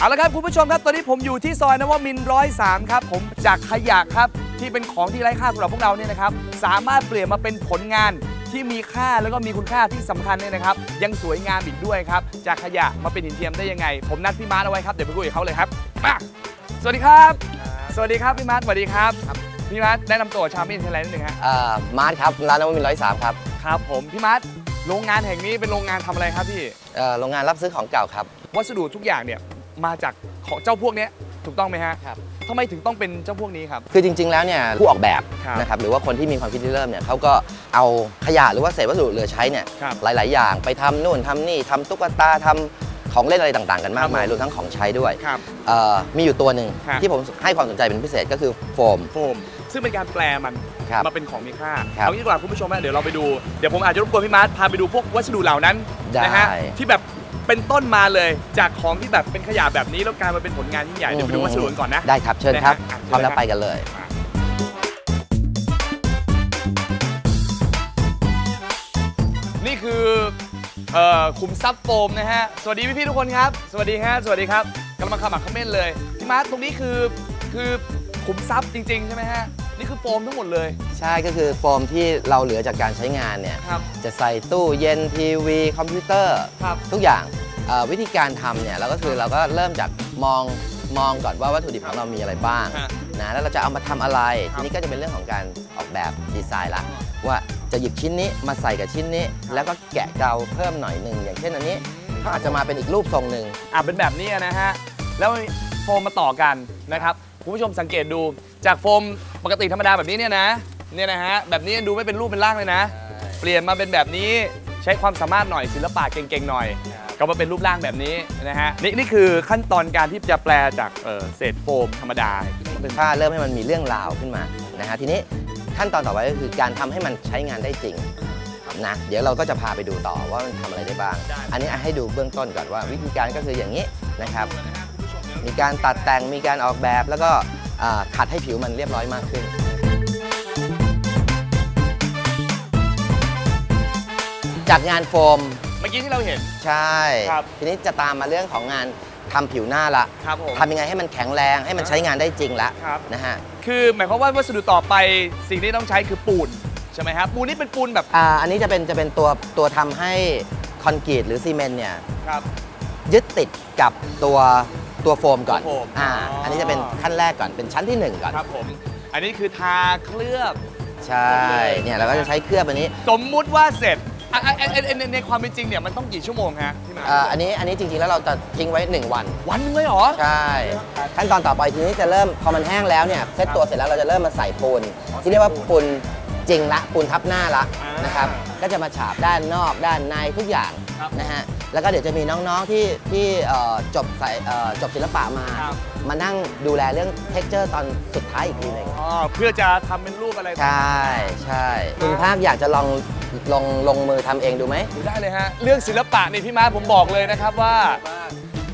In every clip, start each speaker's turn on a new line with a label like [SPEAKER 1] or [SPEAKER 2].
[SPEAKER 1] เอาละครับคุณผู้ชมครับ ตอนนี้ผมอยู่ที่ซอยนวมินทร์ร้อยสามครับ ผมจากขยะครับที่เป็นของที่ไร้ค่าสำหรับพวกเราเนี่ยนะครับ สามารถเปลี่ยนมาเป็นผลงานที่มีค่าแล้วก็มีคุณค่าที่สำคัญเนี่ยนะครับ ยังสวยงามอีกด้วยครับ จากขยะมาเป็นหินเทียมได้ยังไง ผมนัดพี่มาร์ทเอาไว้ครับ เดี๋ยวไปคุยกับเขาเลยครับมาสวัสดีครับ สวัสดีครับพี่มาร์ทสวัสดีครับพี่มาร์ทแนะนำตัวชาวมินเทอร์แลนด์นิดนึงฮะ
[SPEAKER 2] เอ่อมาร์ทครับร้านนวมินทร์ร้อยสามครับ
[SPEAKER 1] ครับผมพี่มาร์ทโรงงานแห่งนี้เป็นโรงงานทำอะไรครับพี่
[SPEAKER 2] เอ่อโรงงานรับซื้อของเก่าครับ
[SPEAKER 1] วัสดุทุกอย่างเนี่ย มาจากของเจ้าพวกเนี้ยถูกต้องไหมฮะ
[SPEAKER 2] ครับ
[SPEAKER 1] ทำไมถึงต้องเป็นเจ้าพวกนี้ครับ
[SPEAKER 2] คือจริง ๆ แล้วเนี่ยผู้ออกแบบ
[SPEAKER 1] ครับ
[SPEAKER 2] นะครับหรือว่าคนที่มีความคิดที่เริ่มเนี่ยเขาก็เอาขยะหรือว่าเศษวัสดุเหลือใช้เนี่ย
[SPEAKER 1] ครับ
[SPEAKER 2] หลาย ๆ อย่างไปทำนู่นทำนี่ทำตุ๊กตาทำของเล่นอะไรต่าง ๆ กันมากมาย
[SPEAKER 1] ครับผม
[SPEAKER 2] รวมทั้งของใช้ด้วย
[SPEAKER 1] ครับ
[SPEAKER 2] เอ่อมีอยู่ตัวหนึ่ง
[SPEAKER 1] ครับ
[SPEAKER 2] ที่ผมให้ความสนใจเป็นพิเศษก็คือโฟม
[SPEAKER 1] โฟม ซึ่งเป็นการแปลมัน
[SPEAKER 2] ครับ
[SPEAKER 1] มาเป็นของมีค่า
[SPEAKER 2] ครับ
[SPEAKER 1] เอางี้ดีกว่าคุณผู้ชมฮะเดี๋ยวเราไปดู เดี๋ยวผมอาจจะรบกวนพี่มาร์ทพาไปดูพวกวัสดุเหล่านั้น
[SPEAKER 2] ได้
[SPEAKER 1] นะฮะที่แบบ เป็นต้นมาเลยจากของที่แบบเป็นขยะแบบนี้แล้วกลายมาเป็นผลงานที่ใหญ่เดี๋ยวไปดูวัสดุกันก่อนนะ
[SPEAKER 2] ได้ครับเชิญครับ
[SPEAKER 1] นะฮะอะ
[SPEAKER 2] พร้อมแล้ว
[SPEAKER 1] เชิญครับ
[SPEAKER 2] ไปกันเลย
[SPEAKER 1] นี่คือเอ่อขุมทรัพย์โฟมนะฮะ สวัสดีพี่ๆทุกคนครับ สวัสดีฮะ สวัสดีครับกำลังขมักเขม้นเลย พี่มาร์ทตรงนี้คือคือขุมทรัพย์จริง ๆ ใช่ไหมฮะ นี่คือโฟมทั้งหมดเลย
[SPEAKER 2] ใช่ก็คือโฟมที่เราเหลือจากการใช้งานเนี่ย
[SPEAKER 1] ครับ
[SPEAKER 2] จะใส่ตู้เย็นทีวีคอมพิวเตอร์
[SPEAKER 1] ครับ
[SPEAKER 2] ทุกอย่างเอ่อวิธีการทำเนี่ยเราก็คือเราก็เริ่มจากมองมองก่อนว่าวัตถุดิบของเรามีอะไรบ้าง
[SPEAKER 1] ฮะ
[SPEAKER 2] นะแล้วเราจะเอามาทำอะไร
[SPEAKER 1] ครับ
[SPEAKER 2] ทีนี้ก็จะเป็นเรื่องของการออกแบบดีไซน์ละว่าจะหยิบชิ้นนี้มาใส่กับชิ้นนี้ แล้วก็แกะเกาเพิ่มหน่อยหนึ่งอย่างเช่นอันนี้เขาอาจจะมาเป็นอีกรูปทรงหนึ่ง
[SPEAKER 1] อะเป็นแบบนี้นะฮะ แล้วโฟมมาต่อกันนะครับ คุณผู้ชมสังเกตดูจากโฟมปกติธรรมดาแบบนี้เนี่ยนะ เนี่ยนะฮะแบบนี้ดูไม่เป็นรูปเป็นร่างเลยนะ เปลี่ยนมาเป็นแบบนี้ใช้ความสามารถหน่อยศิลปะเก่งๆหน่อย ก็มาเป็นรูปร่างแบบนี้นะฮะนี่นี่คือขั้นตอนการที่จะแปลจากเอ่อเศษโฟมธรรมดา
[SPEAKER 2] เป็นผ้าเริ่มให้มันมีเรื่องราวขึ้นมานะฮะทีนี้ขั้นตอนต่อไปก็คือการทำให้มันใช้งานได้จริงนะเดี๋ยวเราก็จะพาไปดูต่อว่ามันทำอะไรได้บ้าง
[SPEAKER 1] ได้
[SPEAKER 2] อันนี้ให้ดูเบื้องต้นก่อนว่าวิธีการก็คืออย่างนี้นะครับ มีการตัดแต่งมีการออกแบบแล้วก็อ่าขัดให้ผิวมันเรียบร้อยมากขึ้น จากงานโฟม
[SPEAKER 1] เมื่อกี้ที่เราเห็น
[SPEAKER 2] ใช่
[SPEAKER 1] ครับ
[SPEAKER 2] ทีนี้จะตามมาเรื่องของงานทำผิวหน้าละ
[SPEAKER 1] ครับผม
[SPEAKER 2] ทำยังไงให้มันแข็งแรงให้มันใช้งานได้จริงละ
[SPEAKER 1] ครับ
[SPEAKER 2] นะฮะ
[SPEAKER 1] คือหมายความว่าวัสดุต่อไปสิ่งที่ต้องใช้คือปูนใช่ไหมครับปูนนี่เป็นปูนแบบ
[SPEAKER 2] อ่าอันนี้จะเป็นจะเป็นตัวตัวทำให้คอนกรีตหรือซีเมนต์เนี่ย
[SPEAKER 1] ครับ
[SPEAKER 2] ยึดติดกับตัวตัวโฟมก่อน
[SPEAKER 1] ตัวโฟม
[SPEAKER 2] อ่า
[SPEAKER 1] อ๋ออั
[SPEAKER 2] อันนี้จะเป็นขั้นแรกก่อนเป็นชั้นที่หนึ่งก่อน
[SPEAKER 1] ครับผม อันนี้คือทาเคลือบ
[SPEAKER 2] ใช่ เนี่ยเราก็จะใช้เคลือบอันนี้
[SPEAKER 1] สมมุติว่าเสร็จ อะอะอะอะในในความเป็นจริงเนี่ยมันต้องกี่ชั่วโมงฮะพี่มา
[SPEAKER 2] อ่าอันนี้อันนี้จริงๆแล้วเราจะทิ้งไว้ 1 วัน
[SPEAKER 1] วันหนึงเลยเหรอ
[SPEAKER 2] ใช่ ขั้นตอนต่อไปทีนี้จะเริ่มพอมันแห้งแล้วเนี่ยเซตตัวเสร็จแล้วเราจะเริ่มมาใส่ปูนที่เรียกว่าปูนจริงละปูนทับหน้าละ
[SPEAKER 1] อ่าน
[SPEAKER 2] นะครับก็จะมาฉาบด้านนอกด้านในทุกอย่าง
[SPEAKER 1] ครับ
[SPEAKER 2] นะฮะแล้วก็เดี๋ยวจะมีน้องๆที่ที่เอ่อจบใส่เอ่อจบศิลปะมา
[SPEAKER 1] ครับ
[SPEAKER 2] มานั่งดูแลเรื่อง texture ตอนสุดท้ายอีกทีหนึ่ง
[SPEAKER 1] อ๋อเพื่อจะทำเป็นรูปอะไร
[SPEAKER 2] ใช่ใช่คุณภาคอยากจะลอง ลองลงมือทำเองดูไหม
[SPEAKER 1] ดูได้เลยฮะ เรื่องศิลปะนี่พี่มาผมบอกเลยนะครับว่า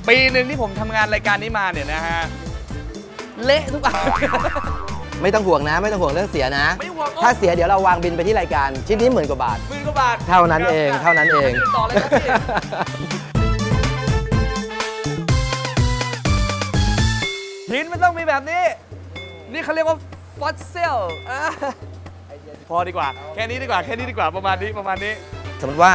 [SPEAKER 1] ปีหนึ่งที่ผมทำงานรายการนี้มาเนี่ยนะฮะ เละทุกอัน
[SPEAKER 2] ไม่ต้องห่วงนะ ไม่ต้องห่วงเรื่องเสียนะ
[SPEAKER 1] ไม่ห่วง
[SPEAKER 2] ถ้าเสียเดี๋ยวเราวางบินไปที่รายการ ชิ้นนี้หมื่นกว่าบาท
[SPEAKER 1] หมื่นกว่าบาท
[SPEAKER 2] เท่านั้นเองเท่านั้นเอง
[SPEAKER 1] ต่อเลยครับพี่ หินมันต้องมีแบบนี้ นี่เขาเรียกว่าฟอสเซล พอดีกว่า แค่นี้ดีกว่า แค่นี้ดีกว่าประมาณนี้ประมาณนี้
[SPEAKER 2] สมมติว่า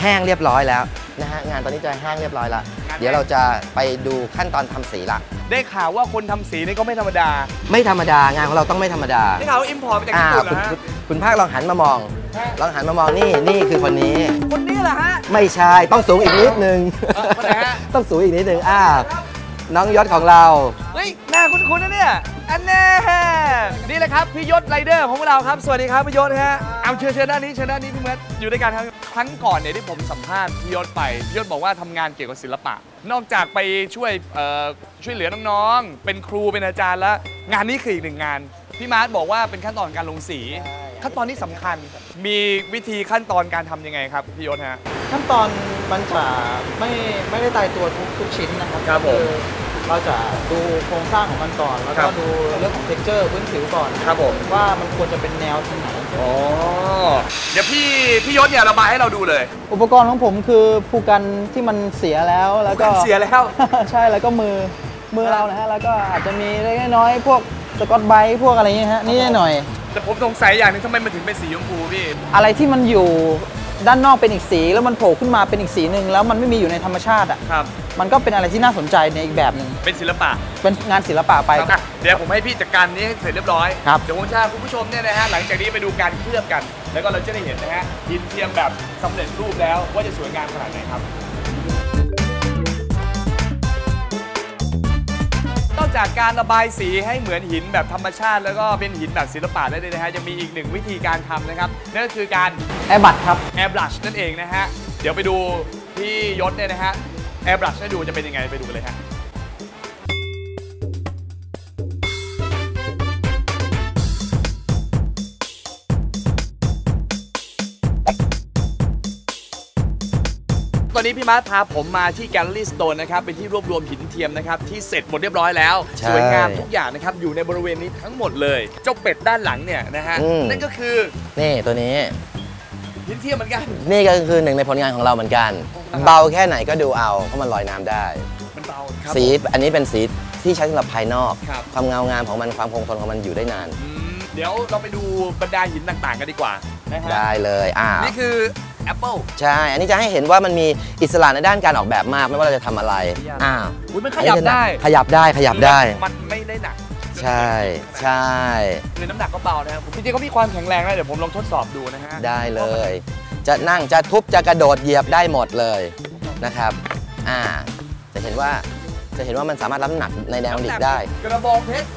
[SPEAKER 2] แห้งเรียบร้อยแล้วนะฮะงานตอนนี้จะแห้งเรียบร้อยแล้ว
[SPEAKER 1] งานแห้ง
[SPEAKER 2] เดี๋ยวเราจะไปดูขั้นตอนทำสีละ
[SPEAKER 1] ได้ข่าวว่าคนทำสีนี่ก็ไม่ธรรมดา
[SPEAKER 2] ไม่ธรรมดางานของเราต้องไม่ธรรมดา
[SPEAKER 1] ได้ข่าวว่า import มาจาก
[SPEAKER 2] อ่า
[SPEAKER 1] ญี่ปุ่นเหร
[SPEAKER 2] คุณ
[SPEAKER 1] อฮะ
[SPEAKER 2] คุณคุณภาคลองหันมามอง
[SPEAKER 1] ฮะ
[SPEAKER 2] ลองหันมามองนี่นี่คือคนนี้
[SPEAKER 1] คนนี้เหรอฮะ
[SPEAKER 2] ไม่ใช่ต้องสูงอีกนิดนึง
[SPEAKER 1] เออคนไหนฮะ
[SPEAKER 2] ต้องสูงอีกนิดนึงอ่าน้องยศของเรา
[SPEAKER 1] เฮ้ยหน้าคุ้นๆนะเนี่ย อันแน่นี่แหละครับพี่ยศไรเดอร์ของพวกเราครับ สวัสดีครับพี่ยศฮะเอาเชิญเชิญด้านนี้เชิญด้านนี้พี่เมธอยู่ด้วยกันครับครั้งก่อนเนี่ยที่ผมสัมภาษณ์พี่ยศไปพี่ยศบอกว่าทำงานเกี่ยวกับศิลปะ นอกจากไปช่วยเอ่อช่วยเหลือน้องๆ เป็นครูเป็นอาจารย์แล้ว งานนี้คืออีกหนึ่งงานพี่มาร์ทบอกว่าเป็นขั้นตอนการลงสี ขั้นตอนนี้สำคัญมีวิธีขั้นตอนการทำยังไงครับพี่ยศฮะ
[SPEAKER 3] ขั้นตอนมันจะไม่ไม่ได้ตายตัวทุกทุกชิ้นนะครับ
[SPEAKER 1] ครับผม
[SPEAKER 3] อ เราจะดูโครงสร้างของมันก่อน แล้ว
[SPEAKER 1] ครั
[SPEAKER 3] ก็
[SPEAKER 1] บ
[SPEAKER 3] ดูเรื่องของ texture พื้นผิวก่อน
[SPEAKER 1] ครับผม
[SPEAKER 3] ว่ามันควรจะเป็นแนวทางไหน
[SPEAKER 1] อ๋อเดี๋ยวพี่พี่ยศเนี่ยระบายให้เราดูเลย
[SPEAKER 3] อุปกรณ์ของผมคือผู้กันที่มันเสียแล้วแล้วก็
[SPEAKER 1] เสีย แล้ว
[SPEAKER 3] ใช่แล้วก็มือมือเรานะฮะแล้วก็อาจจะมีเล็กๆน้อยๆพวกสกอตไบรท์พวกอะไรเงี้ยฮะนี่หน่อย
[SPEAKER 1] แต่ผมสงสัยอย่างหนึงทำไมมันถึงเป็นสีชมพูพี่
[SPEAKER 3] อะไรที่มันอยู่ ด้านนอกเป็นอีกสีแล้วมันโผล่ขึ้นมาเป็นอีกสีหนึ่งแล้วมันไม่มีอยู่ในธรรมชาติอะ
[SPEAKER 1] ครับ
[SPEAKER 3] มันก็เป็นอะไรที่น่าสนใจในอีกแบบหนึ่ง
[SPEAKER 1] เป็นศิลปะ
[SPEAKER 3] เป็นงานศิลปะไป
[SPEAKER 1] ครับอะเดี๋ยวผมให้พี่จัดการนี้ให้เสร็จเรียบร้อย
[SPEAKER 3] ครับ
[SPEAKER 1] เดี๋ยวผมจะพาคุณผู้ชมเนี่ยนะฮะหลังจากนี้ไปดูการเคลือบกัน แล้วก็เราจะได้เห็นนะฮะหินเทียมแบบสำเร็จรูปแล้วว่าจะสวยงามขนาดไหนครับ อกจากการระบายสีให้เหมือนหินแบบธรรมชาติ แล้วก็เป็นหินแบบศิลปะได้เลยนะฮะยังมีอีกหนึ่งวิธีการทำนะครับนั่นก็คือการ
[SPEAKER 3] แอร์บัตครับ
[SPEAKER 1] แอร์บลัชนั่นเองนะฮะเดี๋ยวไปดูพี่ยศเนี่ยนะฮะairbrush ให้ดูจะเป็นยังไงไปดูกันเลยฮะ ตอนนี้พี่มาร์ทพาผมมาที่ Gallery Stone นะครับ เป็นที่รวบรวมหินเทียมนะครับ ที่เสร็จหมดเรียบร้อยแล้ว
[SPEAKER 2] ใช่
[SPEAKER 1] สวยงามทุกอย่างนะครับ อยู่ในบริเวณนี้ทั้งหมดเลย เจ้าเป็ดด้านหลังเนี่ยนะฮะ
[SPEAKER 2] อืม
[SPEAKER 1] นั่นก็คือ
[SPEAKER 2] นี่ตัวนี้
[SPEAKER 1] หินเทียมเหมือนกัน
[SPEAKER 2] นี่ก็คือหนึ่งในผลงานของเราเหมือนกัน
[SPEAKER 1] ครับ
[SPEAKER 2] เบาแค่ไหนก็ดูเอาเพราะมันลอยน้ำได้
[SPEAKER 1] มันเบาครับ
[SPEAKER 2] สีอันนี้เป็นสีที่ใช้สำหรับภายนอก
[SPEAKER 1] ครับ
[SPEAKER 2] ความเงางามของมันความคงทนของมันอยู่ได้นาน
[SPEAKER 1] อืมเดี๋ยวเราไปดูบรรดาหินต่างๆ กันดีกว่านะฮะ
[SPEAKER 2] ได้เลยอ่า
[SPEAKER 1] นี่คือ Apple
[SPEAKER 2] ใช่ อันนี้จะให้เห็นว่ามันมีอิสระในด้านการออกแบบมาก ไม่ว่าเราจะทำอะไร อ่า
[SPEAKER 1] อุ้ยมันขยับได้
[SPEAKER 2] ขยับได้ขยับได้
[SPEAKER 1] มันไม่ได้หนัก
[SPEAKER 2] ใช่ใช่
[SPEAKER 1] คือน้ำหนักก็เบานะครับผมจริงๆก็มีความแข็งแรงนะเดี๋ยวผมลองทดสอบดูนะฮะ
[SPEAKER 2] ได้เลย จะนั่งจะทุบจะกระโดดเหยียบได้หมดเลยนะครับ อ่า จะเห็นว่าจะเห็นว่ามันสามารถรับน้ำหนักในแนวดิ่งได้
[SPEAKER 1] กระบองเพชร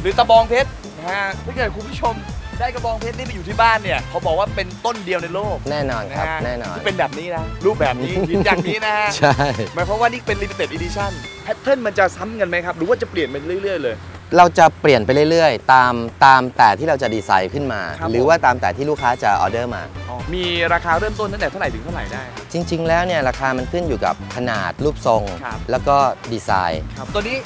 [SPEAKER 1] หรือตะบองเพชรนะฮะถ้าเกิดคุณผู้ชม ได้กระบองเพชรนี่ไปอยู่ที่บ้านเนี่ยเขาบอกว่าเป็นต้นเดียวในโลก
[SPEAKER 2] แน่นอน
[SPEAKER 1] นะครับฮะ
[SPEAKER 2] แน่นอน
[SPEAKER 1] ที่เป็นแบบนี้นะ รูปแบบนี้ หินอย่างนี้นะฮะ
[SPEAKER 2] ใช่
[SPEAKER 1] หมายความว่านี่เป็น limited edition แพทเทิร์นมันจะซ้ำกันไหมครับ หรือว่าจะเปลี่ยนไปเรื่อย ๆ เลย
[SPEAKER 2] เราจะเปลี่ยนไปเรื่อยๆ ตามตามแต่ที่เราจะดีไซน์ขึ้นมา
[SPEAKER 1] ครับ
[SPEAKER 2] หรือว่าตามแต่ที่ลูกค้าจะออเดอร์มา
[SPEAKER 1] มีราคาเริ่มต้นตั้งแต่เท่าไหร่ถึงเท่าไหร่ได้ครับ
[SPEAKER 2] จริง ๆ แล้วเนี่ยราคามันขึ้นอยู่กับขนาดรูปทรง
[SPEAKER 1] ครับ
[SPEAKER 2] แล้วก็ดีไซน์
[SPEAKER 1] ครับตัวนี้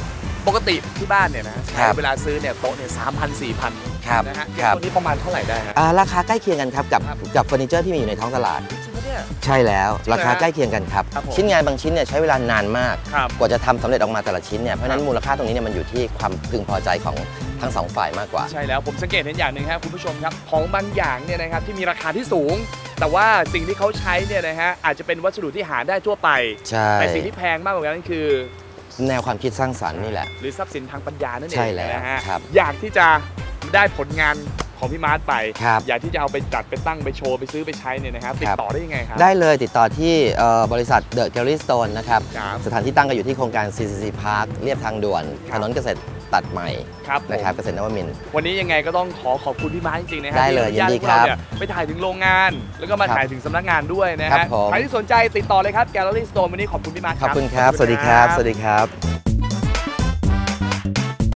[SPEAKER 1] ปกติที่บ้านเนี่ยนะ
[SPEAKER 2] ครั
[SPEAKER 1] ใช้
[SPEAKER 2] บ
[SPEAKER 1] เวลาซื้อเนี่ยโต๊ะเนี่ยสามพันสี่พัน
[SPEAKER 2] ครับ
[SPEAKER 1] นะฮะ
[SPEAKER 2] ครับ
[SPEAKER 1] ตัวนี้ประมาณเท่าไหร่ได้ฮะ
[SPEAKER 2] อ่าราคาใกล้เคียงกันครับกับ
[SPEAKER 1] ครับ
[SPEAKER 2] กับเฟอร์นิเจอร์ที่มีอยู่ในท้องตลาด
[SPEAKER 1] จริงปะเนี่ย
[SPEAKER 2] ใช่แล้ว
[SPEAKER 1] จริงเหรอ
[SPEAKER 2] ราคาใกล้เคียงกันครับ
[SPEAKER 1] ครับผม
[SPEAKER 2] ชิ้นงานบางชิ้นเนี่ยใช้เวลานานมาก
[SPEAKER 1] ครับ
[SPEAKER 2] กว่าจะทำสำเร็จออกมาแต่ละชิ้นเนี่ยเพราะฉะนั้นมูลค่าตรงนี้เนี่ยมันอยู่ที่ความพึงพอใจของทั้งสองฝ่ายมากกว่า
[SPEAKER 1] ใช่แล้วผมสังเกตเห็นอย่างหนึ่งครับคุณผู้ชมครับของบางอย่างเนี่ยนะครับที่มีราคาที่สูง แต่ว่าสิ่งที่เขาใช้เนี่ยนะฮะอาจจะเป็นวัสดุที่หาได้ทั่วไป
[SPEAKER 2] ใช่
[SPEAKER 1] แต่สิ่งที่แพงมากกว่านั้นคือ
[SPEAKER 2] แนวความคิดสร้างสรรค์นี่แหละ
[SPEAKER 1] หรือทรัพย์สินทางปัญญานั่นเอง
[SPEAKER 2] ใช่แล้ว
[SPEAKER 1] นะฮะ
[SPEAKER 2] ครับ
[SPEAKER 1] อยากที่จะ ได้ผลงานของพี่มาร์ทไป
[SPEAKER 2] ครับ
[SPEAKER 1] อยากที่จะเอาไปจัดไปตั้งไปโชว์ ไปซื้อไปใช้เนี่ยนะครับ ติดต่อได้ยังไงครับ
[SPEAKER 2] ได้เลยติดต่อที่เอ่อบริษัท The Gallery Stone นะครับ
[SPEAKER 1] ครับ
[SPEAKER 2] สถานที่ตั้งก็อยู่ที่โครงการ CCC Park เรียบทางด่วน
[SPEAKER 1] ครับ
[SPEAKER 2] ถนนเกษตรตัดใหม่
[SPEAKER 1] ครับผม
[SPEAKER 2] นะครับเกษตรนวมินทร์
[SPEAKER 1] วันนี้ยังไงก็ต้องขอขอบคุณพี่มาร์ทจริงๆนะครั
[SPEAKER 2] ได้เลย
[SPEAKER 1] ที่อนุญาต
[SPEAKER 2] ยินดีครับ
[SPEAKER 1] ให้เาเนี่ยไปถ่ายถึงโรงงาน แล้วก็มา
[SPEAKER 2] ครับ
[SPEAKER 1] ถ่ายถึงสำนักงานด้วยนะ
[SPEAKER 2] ครั
[SPEAKER 1] ฮะ
[SPEAKER 2] บผม
[SPEAKER 1] ใครที่สนใจติดต่อเลยครับ Gallery Stone วันนี้ขอบคุณพี่มาร์ท
[SPEAKER 2] ขอบคุณครับ สวัสดีครับ สวัสดีครับ